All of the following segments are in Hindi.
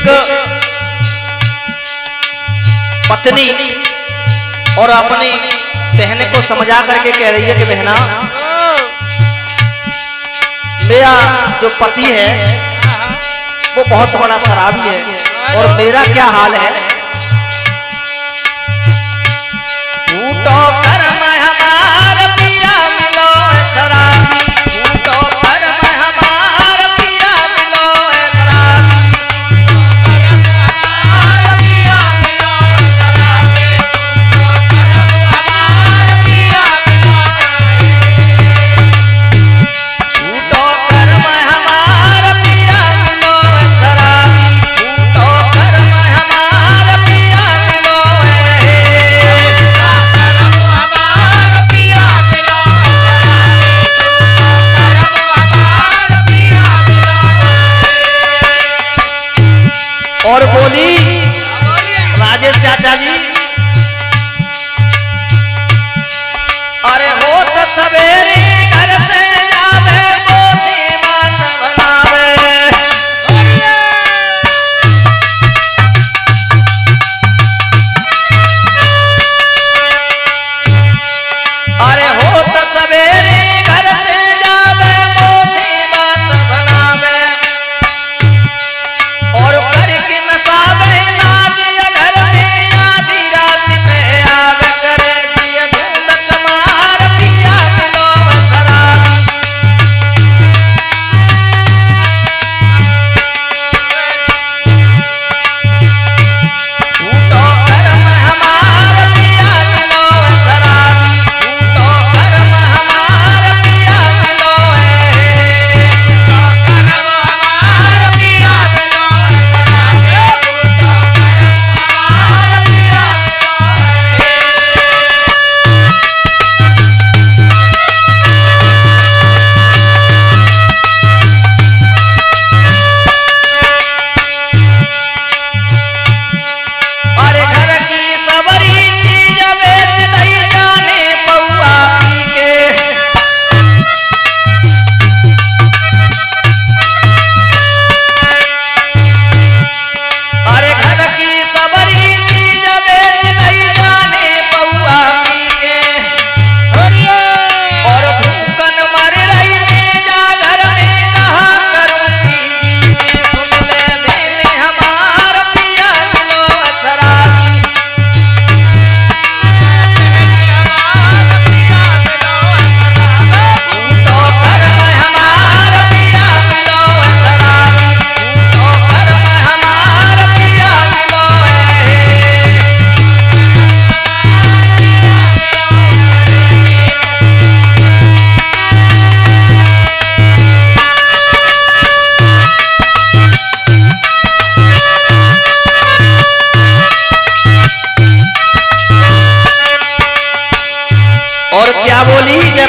एक पत्नी और अपनी बहन को समझा करके कह रही है कि बहना, मेरा जो पति है, वो बहुत बड़ा शराबी है और मेरा क्या हाल है? और बोली राजेश चाचा जी।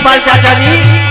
पाल चाचा जी।